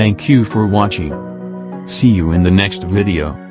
Thank you for watching. See you in the next video.